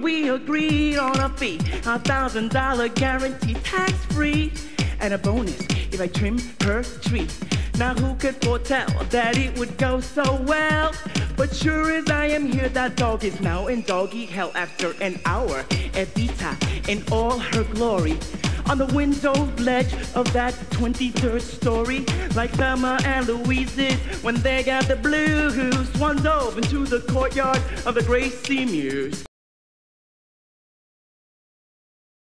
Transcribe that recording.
We agreed on a fee, a thousand dollar guarantee, tax free, and a bonus if I trim her tree. Now who could foretell that it would go so well? But sure as I am here, that dog is now in doggy hell after an hour. Evita in all her glory. On the window ledge of that 23rd story, like Thelma and Louise's when they got the blues. One dove into the courtyard of the Gracie Mews.